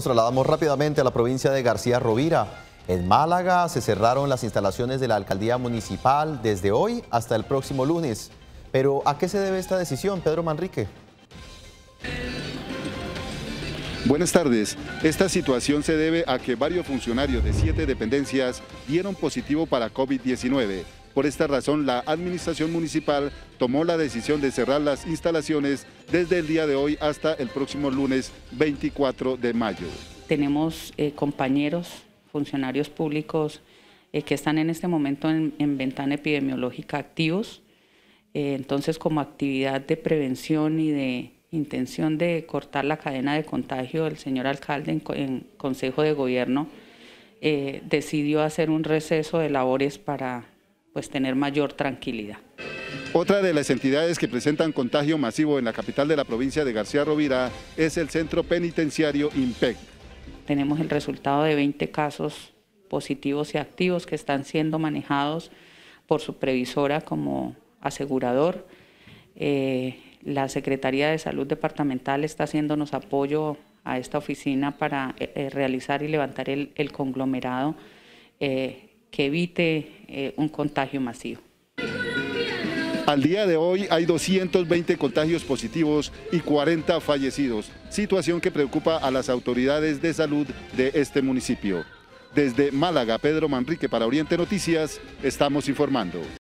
Nos trasladamos rápidamente a la provincia de García Rovira. En Málaga se cerraron las instalaciones de la alcaldía municipal desde hoy hasta el próximo lunes. Pero ¿a qué se debe esta decisión, Pedro Manrique? Buenas tardes. Esta situación se debe a que varios funcionarios de siete dependencias dieron positivo para COVID-19. Por esta razón, la administración municipal tomó la decisión de cerrar las instalaciones desde el día de hoy hasta el próximo lunes 24 de mayo. Tenemos eh, compañeros, funcionarios públicos eh, que están en este momento en, ventana epidemiológica activos. Eh, entonces, como actividad de prevención y de intención de cortar la cadena de contagio, el señor alcalde en, en Consejo de Gobierno decidió hacer un receso de labores para pues tener mayor tranquilidad. Otra de las entidades que presentan contagio masivo en la capital de la provincia de García Rovira es el centro penitenciario IMPEC. Tenemos el resultado de 20 casos positivos y activos que están siendo manejados por su previsora como asegurador. Eh, la Secretaría de Salud Departamental está haciéndonos apoyo a esta oficina para eh, eh, realizar y levantar el, conglomerado que evite eh, un contagio masivo. Al día de hoy hay 220 contagios positivos y 40 fallecidos, situación que preocupa a las autoridades de salud de este municipio. Desde Málaga, Pedro Manrique para Oriente Noticias, estamos informando.